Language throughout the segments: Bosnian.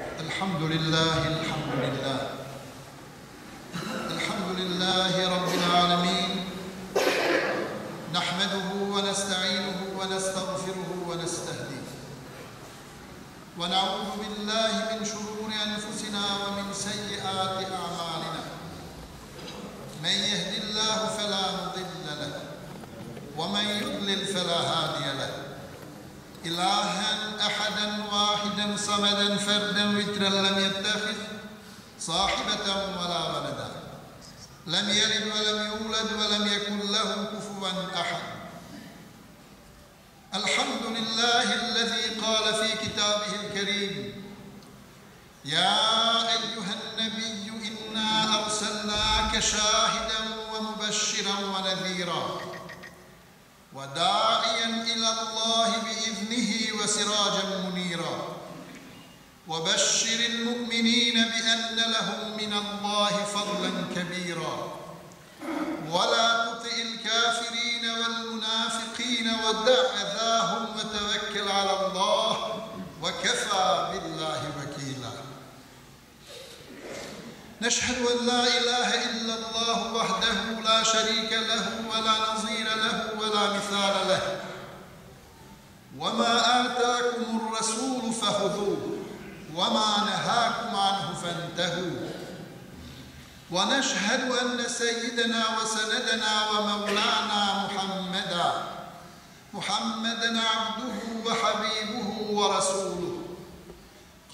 الحمد لله الحمد لله. الحمد لله رب العالمين. نحمده ونستعينه ونستغفره ونستهديه. ونعوذ بالله من شرور أنفسنا ومن سيئات أعمالنا. من يهد الله فلا مضل له ومن يضلل فلا هادي له. إلها أحدا واحدا صمدا فردا وترا لم يتخذ صاحبة ولا ولدا. لم يلد ولم يولد ولم يكن له كفوا أحد. الحمد لله الذي قال في كتابه الكريم يا أيها النبي إنا أرسلناك شاهدا ومبشرا ونذيرا. وداعيا إلى الله بإذنه وسراجا منيرا. وبشر المؤمنين بأن لهم من الله فضلا كبيرا. ولا تطع الكافرين والمنافقين ودع أذاهم وتوكل على الله وكفى بالله وكيلا. نشهد أن لا إله إلا الله وحده لا شريك له ولا نظير ولا مثال له. وما آتاكم الرسول فخذوه وما نهاكم عنه فانتهوا. ونشهد أن سيدنا وسندنا ومولانا محمدا محمدا عبده وحبيبه ورسوله.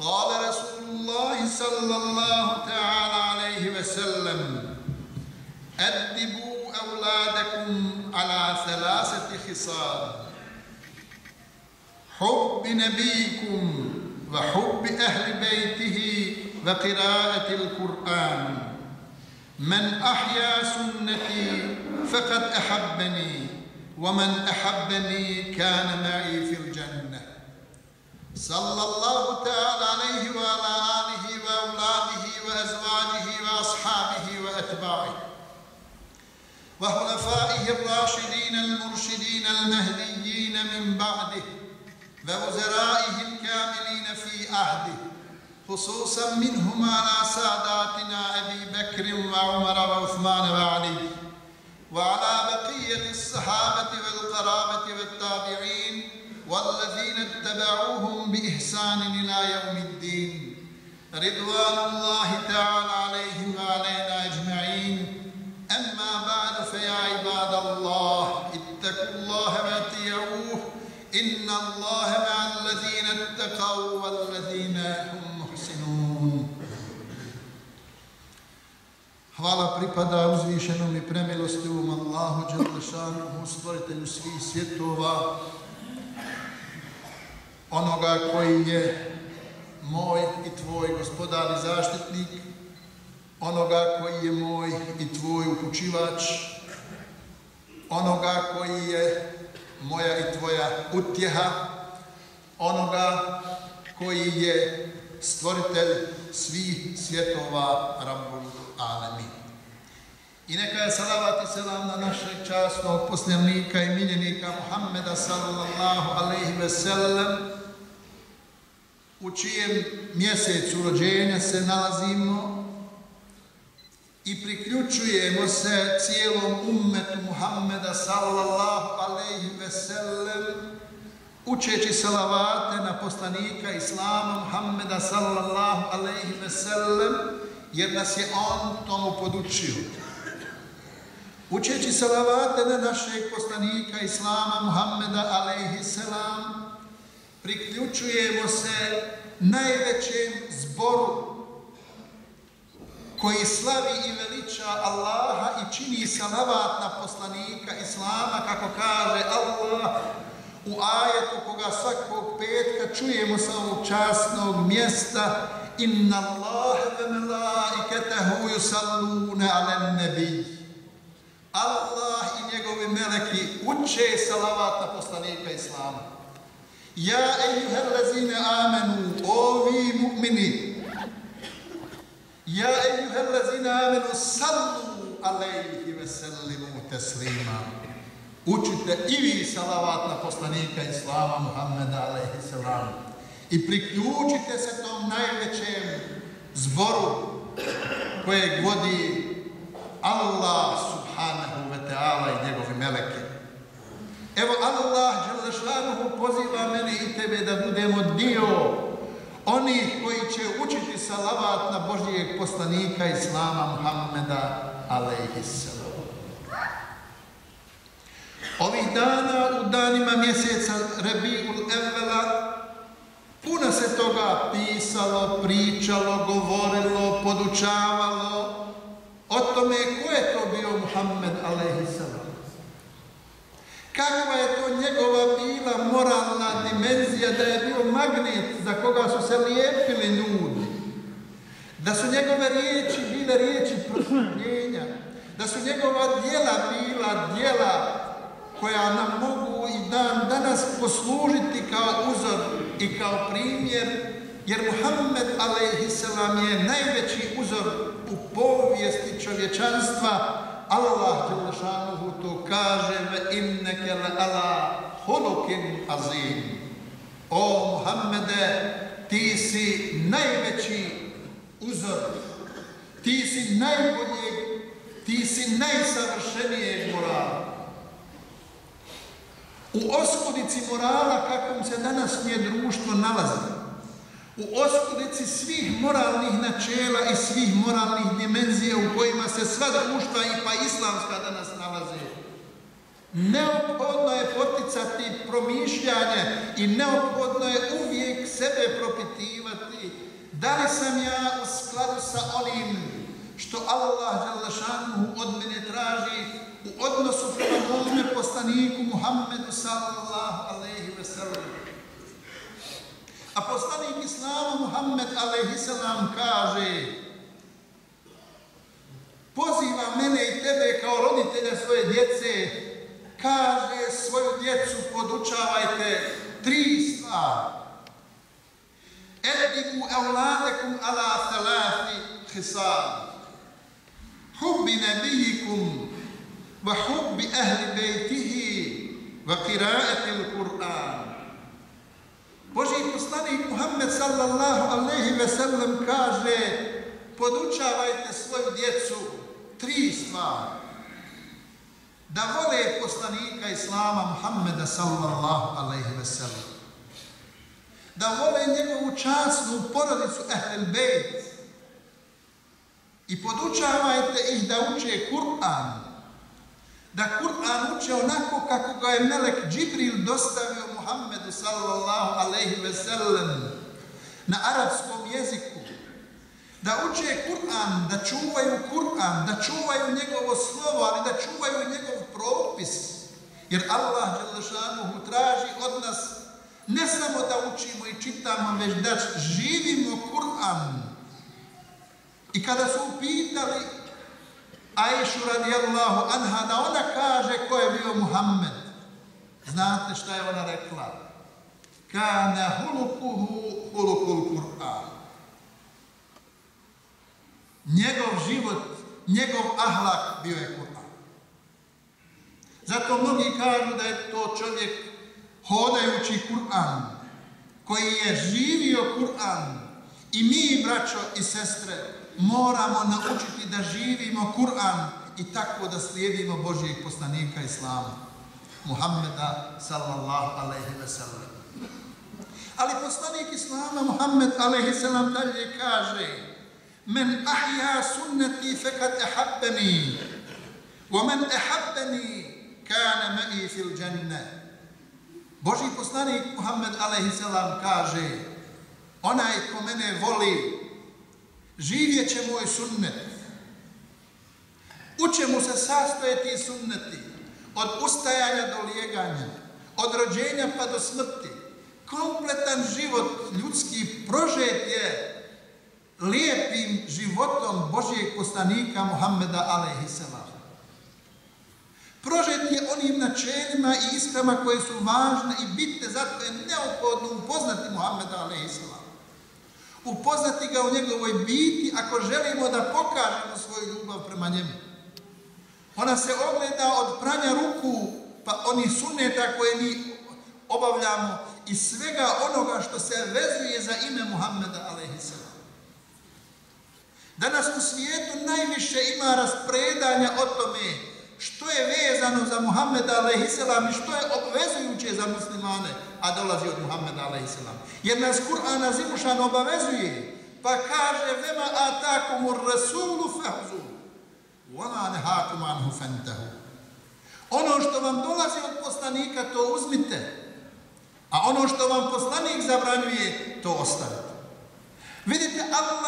قال رسول الله صلى الله تعالى عليه وسلم أدبوا أولادكم على ثلاثة خصال. حب نبيكم وحب أهل بيته وقراءة القرآن. من أحيا سنتي فقد أحبني ومن أحبني كان معي في الجنة. صلى الله تعالى عليه وعلى آله وخلفائه الراشدين المرشدين المهديين من بعده ووزرائه الكاملين في عهده خصوصا منهم على ساداتنا أبي بكر وعمر وعثمان وعلي وعلى بقية الصحابة والقرابة والتابعين والذين اتبعوهم بإحسان إلى يوم الدين. رضوان الله تعالى عليهم وعلينا عباد الله اتقوا الله واتيعوه إن الله مع الذين اتقوا والذين هم محسنون Hvala pripada uzvišenom i premilostivom Allahu Đalešanuhu, stvoritelju svih svjetova, onoga koji je moj i tvoj gospodar i zaštitnik, onoga koji je moj i tvoj upučivač, onoga koji je moja i tvoja utjeha, onoga koji je stvoritelj svih svjetova Rabbul Alamin. I neka je salavat i selam na našeg častnog posljednika i miljenika Muhammeda sallallahu alaihi ve sellem, u čijem mjesecu rođenja se nalazimo i priključujemo se cijelom ummetu Muhammeda sallallahu alaihi ve sellem, učeći salavate na poslanika Islama Muhammeda sallallahu alaihi ve sellem, jer nas je on tomu podučio. Učeći salavate na našeg poslanika Islama Muhammeda alaihi selam, priključujemo se najvećem zboru koji slavi i veliča Allaha i čini salavat na poslanika Islama, kako kaže Allah u ajetu koga svakog petka čujemo sa ovog časnog mjesta Inna Allahe ve melaiketahu yusalluna ale nabi. Allah i njegovi meleki uče salavat na poslanika Islama. Ja ejuhellezine amenu, ovi mu'mini, Ja ejuhel amenu, sallu alaihi ve sellimu teslima. Učite i vi salavat na poslanika slava Muhammeda alaihi salam. i priključite se tom najvećem zboru kojeg vodi Allah subhanahu wa ta'ala i njegovi meleke. Evo Allah Đelešanuhu poziva mene i tebe da budemo dio onih koji će učiti salavat na Božijeg poslanika Islama Muhammeda alaihissalam. Ovih dana u danima mjeseca Rebiul Evvela puno se toga pisalo, pričalo, govorilo, podučavalo o tome ko je to bio Muhammed alaihissalam. Kakva je to njegova bila moralna dimenzija da je bio magnet za koga su se lijepili ljudi. Da su njegove riječi bile riječi prosvjetljenja. Da su njegova dijela bila dijela koja nam mogu i dan danas poslužiti kao uzor i kao primjer, jer Muhammed a.s. je najveći uzor u povijesti čovječanstva. Allah Đelešanuhu to kaže ve inneke le ala hulukin azim. O Muhammede, ti si najveći uzor, ti si najbolji, ti si najsavršenijeg morala. U oskudici morala kakvom se danas nije društvo nalazi, u oskudici svih moralnih načela i svih moralnih dimenzija u kojima se sva društva i pa islamska danas nalaze, neophodno je poticati promišljanje i neophodno je uvijek sebe propitivati da li sam ja u skladu sa onim što Allah od mene traži u odnosu prema mome poslaniku Muhammedu sallallahu alaihi ve sellem. A poslanik Islama Muhammed Aleyhisselam kaže poziva mene i tebe kao roditelja svoje djece kaže svoju djecu podučavajte tri stvari. Edibu evladekum ala thalati hisad. Hubbi nebijikum wa hubbi ahli bejtihi wa l-Kur'an. Boži poslanik Muhammed sallallahu alaihi ve sellem kaže podučavajte svoju djecu tri stvari. Da vole poslanika Islama Muhammeda sallallahu alaihi ve sellem. Da vole njegovu časnu porodicu Ehlel Bejt. I podučavajte ih da uče Kur'an da Kur'an uče onako kako ga je Melek Džibril dostavio Muhammedu sallallahu alaihi ve sellem na arapskom jeziku. Da uče Kur'an, da čuvaju Kur'an, da čuvaju njegovo slovo, ali da čuvaju njegov propis. Jer Allah Đelešanuhu traži od nas ne samo da učimo i čitamo, već da živimo Kur'an. I kada su upitali Aishu radijallahu anha, da ona kaže ko je bio Muhammed. Znate šta je ona rekla? Kana hulukuhu hulukul Kur'an. Njegov život, njegov ahlak bio je Kur'an. Zato mnogi kažu da je to čovjek hodajući Kur'an, koji je živio Kur'an. I mi, braćo i sestre, moramo naučiti da živimo Kur'an i tako da slijedimo Božijeg poslanika Islama, Muhammeda sallallahu alaihi ve sellem. Ali poslanik Islama, Muhammed alaihi sallam, dalje kaže Men ahja sunneti fekad ehabbeni wa men ehabbeni kane mei fil dženne. Boži poslanik Muhammed alaihi sallam kaže onaj ko mene voli živjet će moj sunnet. U čemu se sastoje ti sunneti? Od ustajanja do lijeganja, od rođenja pa do smrti. Kompletan život ljudski prožet je lijepim životom Božijeg poslanika Muhammeda alaihissalam. Prožet je onim načelima i iskrama koje su važne i bitne, zato je neophodno upoznati Muhammeda alaihissalam. upoznati ga u njegovoj biti ako želimo da pokažemo svoju ljubav prema njemu. Ona se ogleda od pranja ruku, pa oni sunneta koje mi obavljamo i svega onoga što se vezuje za ime Muhammeda a.s. Danas u svijetu najviše ima raspredanja o tome što je vezano za Muhammeda a.s. i što je obvezujuće za muslimane, a dolazi od Muhammeda a.s. Jer nas Kur'an Azimušan obavezuje, pa kaže vema atakumur rasulu fahzu, vama nehakum anhu فَنْتَهُ Ono što vam dolazi od poslanika, to uzmite. A ono što vam poslanik zabranjuje, to ostavite. Vidite, Allah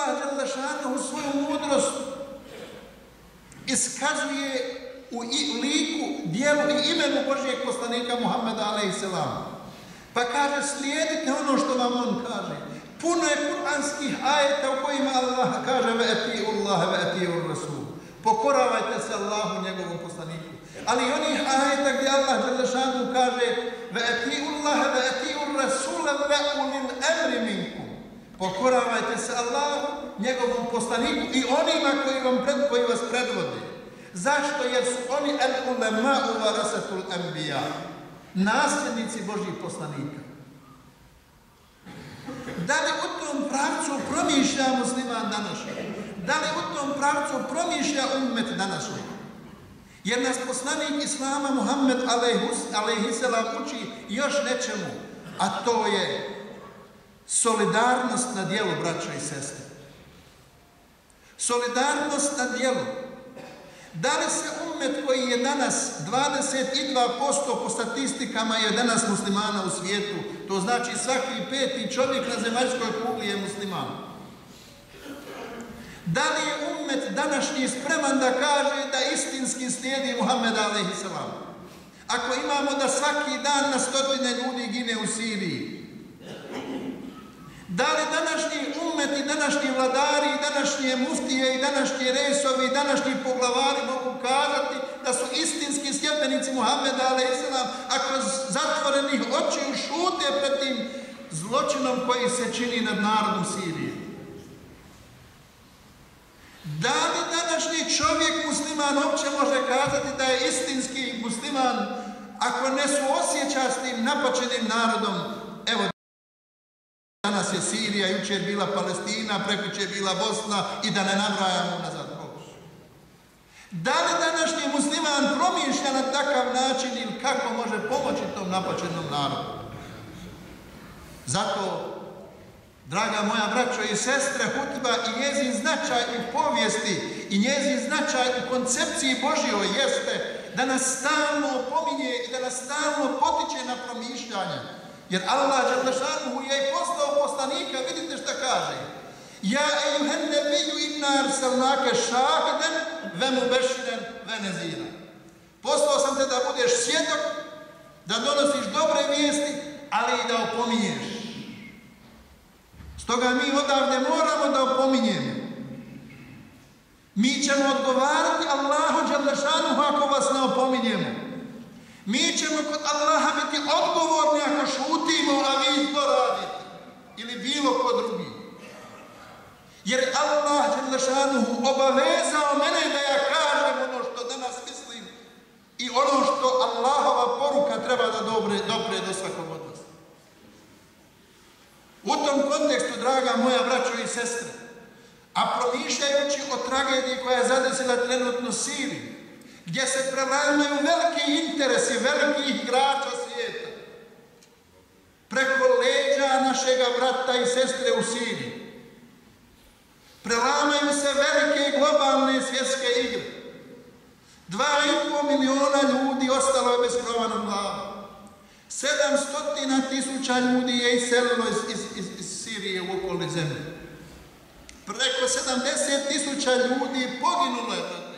u svoju mudrost iskazuje u liku, dijelu i imenu Božijeg poslanika Muhammeda a.s. Pa kaže, slijedite ono što vam on kaže. Puno je kuranskih ajeta u kojima Allah kaže ve etiju Allah, ve etiju Rasul. Pokoravajte se Allahu, njegovom poslaniku. Ali oni ajeta gdje Allah Đelešanu kaže ve eti Allah, ve eti Rasul, ve emri minkum. Pokoravajte se Allahu, njegovom poslaniku i onima koji, vam pred, koji vas predvode. Zašto? Jer su oni el ulema u varasatul enbija. Nasljednici Božih poslanika. Da li u tom pravcu promišlja musliman današnji? Da li u tom pravcu promišlja ummet današnji? Jer nas poslanik Islama Muhammed alaihissalam uči još nečemu, a to je solidarnost na dijelu, braća i sestre. Solidarnost na dijelu. Da li se umet koji je danas 22% po statistikama je danas muslimana u svijetu, to znači svaki peti čovjek na zemaljskoj kugli je musliman. Da li je umet današnji spreman da kaže da istinski slijedi Muhammed a.s. Ako imamo da svaki dan na stotine ljudi gine u Siriji, Da li današnji umet i današnji vladari i današnje muftije i današnji resovi i današnji poglavari mogu kazati da su istinski sljedbenici Muhammeda a.s. ako zatvorenih očiju šute pred tim zločinom koji se čini nad narodom Sirije? Da li današnji čovjek musliman uopće može kazati da je istinski musliman ako ne suosjeća s tim napačenim narodom? Evo, Danas je Sirija, jučer bila Palestina, prekuće bila Bosna i da ne nabrajamo nazad Da li današnji musliman promišlja na takav način ili kako može pomoći tom napačenom narodu? Zato, draga moja braćo i sestre, hutba i njezin značaj u povijesti i njezin značaj u koncepciji Božijoj jeste da nas stalno opominje i da nas stalno potiče na promišljanje. Jer Allah Đalešanuhu je i poslao poslanika, vidite šta kaže. Ja ejuhen nebiju inna arsalnake šahiden ve mu bešiden ve nezira. Poslao sam te da budeš svjedok, da donosiš dobre vijesti, ali i da opominješ. Stoga mi odavde moramo da opominjemo. Mi ćemo odgovarati Allahu Đalešanuhu ako vas ne opominjemo. Mi ćemo kod Allaha biti odgovorni ako šutimo, a vi to radite. Ili bilo ko drugi. Jer Allah Đelešanuhu obavezao mene da ja kažem ono što danas mislim i ono što Allahova poruka treba da dobre, dopre do svakog od. U tom kontekstu, draga moja braćo i sestre, a promišljajući o tragediji koja je zadesila trenutno Siriju, gdje se prelamaju veliki interesi velikih igrača svijeta preko leđa našega brata i sestre u Siriji. Prelamaju se velike globalne svjetske igre. Dva i pol miliona ljudi ostalo je bez krova na glavu. Sedamstotina tisuća ljudi je iselilo iz, iz, iz, iz Sirije u okolne zemlje. Preko 70 tisuća ljudi poginulo je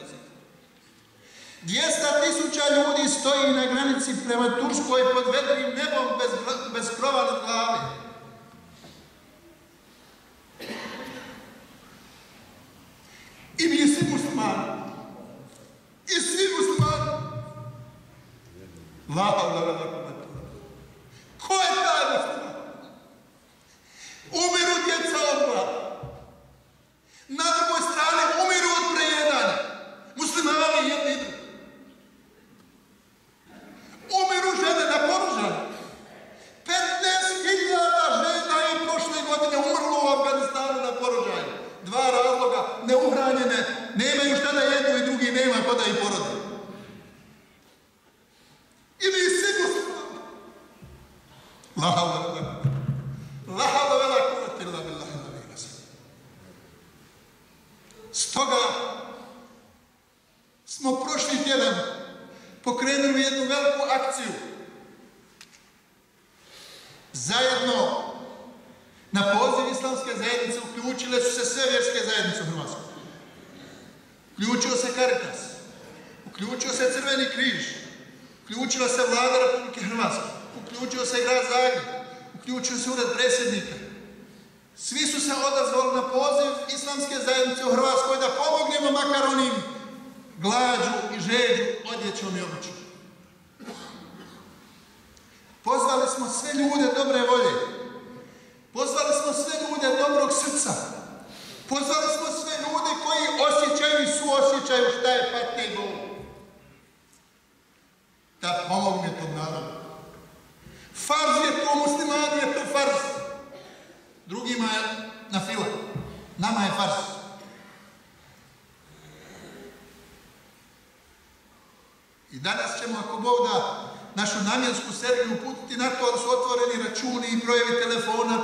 200 tisuća ljudi stoji na granici prema Turskoj pod vedrim nebom bez, bez krova na glave. I mi svi muslimani. I svi muslimani. La, la, la, la, la. Ko je taj musliman? Umiru djeca od glava. Na drugoj strani umiru od prejedanja. Muslimani jedni i drugi. Umiru žene na poružan. 15 nahranjene, nemaju šta da jedu i drugi nema pa da ih porode. Ili sigurno. Laha vela. Laha vela kuvati illa billahi illa billahi. Stoga smo prošli tjedan pokrenuli jednu veliku akciju. Zajedno na poziv islamske zajednice uključile su se sve vjerske zajednice u Hrvatskoj. Uključio se Caritas, uključio se Crveni križ, uključila se vlada Republike Hrvatske, uključio se i grad Zagreb, uključio se ured predsjednika. Svi su se odazvali na poziv islamske zajednice u Hrvatskoj da pomognemo makar onim glađu i žeđu, odjećom i obućom. Pozvali smo sve ljude dobre volje. Pozvali smo sve ljude dobrog srca. Pozvali smo sve ljude koji osjećaju i suosjećaju šta je patnje i bol. Da pomogne tom narodu. Farz je to, muslimani je to farz. Drugima je na fila. Nama je farz. I danas ćemo, ako Bog da, našu namjensku seriju uputiti na to da su otvoreni računi i brojevi telefona,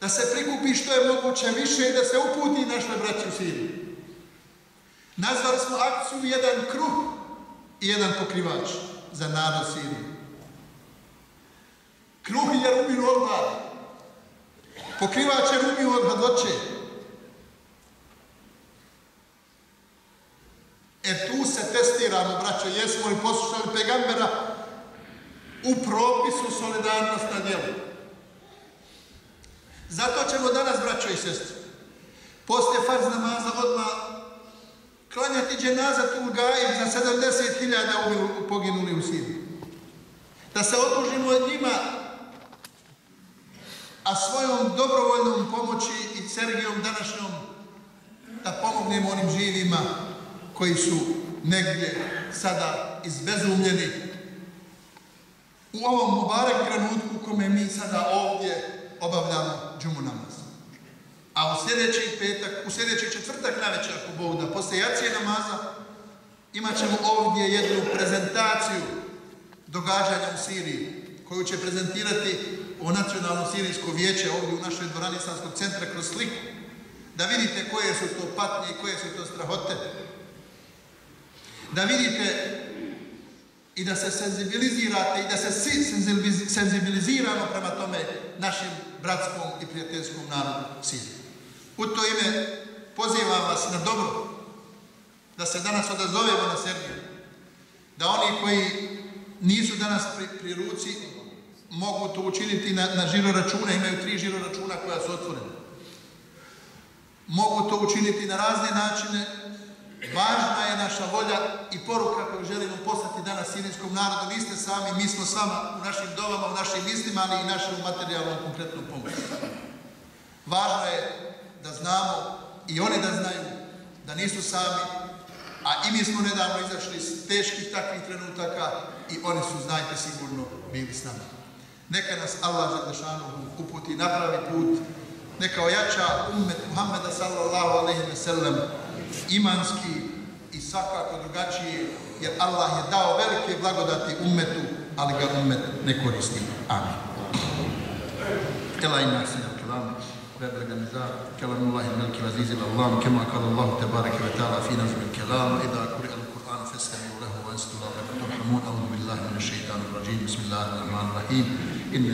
da se prikupi što je moguće više i da se uputi našoj braći u Siriji. Nazvali smo akciju jedan kruh i jedan pokrivač za narod Sirije. Kruh je umiru od glade. Pokrivač je umiru od hladoće. E tu se testiramo, braćo, jesmo li poslušali pegambera u propisu solidarnost na djelu. Zato ćemo danas, braćo i sestri, poslije farz namaza odmah klanjati dženaza tu gaji za 70.000 poginuli u Siriji. Da se odužimo od njima, a svojom dobrovoljnom pomoći i Sergijom današnjom da pomognemo onim živima koji su negdje sada izbezumljeni. U ovom mubarek trenutku kome mi sada ovdje obavljamo džumu namaz. A u sljedeći petak, u sljedeći četvrtak na večer, ako Bog da, posle jacije namaza, imat ćemo ovdje jednu prezentaciju događanja u Siriji, koju će prezentirati o nacionalno sirijsko vijeće ovdje u našoj dvorani Islamskog centra kroz sliku, da vidite koje su to patnje i koje su to strahote, da vidite i da se senzibilizirate i da se svi senzibiliziramo prema tome našim bratskom i prijateljskom narodu Sirije. U to ime pozivam vas na dobro da se danas odazovemo na Srbiju. Da oni koji nisu danas pri, pri ruci mogu to učiniti na, na žiro računa, imaju tri žiro računa koja su otvorene. Mogu to učiniti na razne načine, Važna je naša volja i poruka koju želimo poslati danas sirijskom narodu. Vi ste sami, mi smo s vama u našim dovama, u našim mislima, ali i našom materijalnom konkretnom pomoći. Važno je da znamo i oni da znaju da nisu sami, a i mi smo nedavno izašli iz teških takvih trenutaka i oni su, znajte, sigurno bili s nama. Neka nas Allah za dešanu uputi napravi put, neka ojača ummet Muhammeda sallallahu alaihi ve sellem, imanski i svakako drugačije, jer Allah je dao velike blagodati ummetu, ali ga ummet ne koristi. Amin. Ela ima se ويبلغ النزاع كلام الله الملك العزيز العلام كما قال الله تبارك وتعالى في نظم الكلام إذا قرئ القرآن فاستمعوا له وانصتوا لعلكم ترحمون أعوذ بالله من الشيطان الرجيم. بسم الله الرحمن الرحيم. إن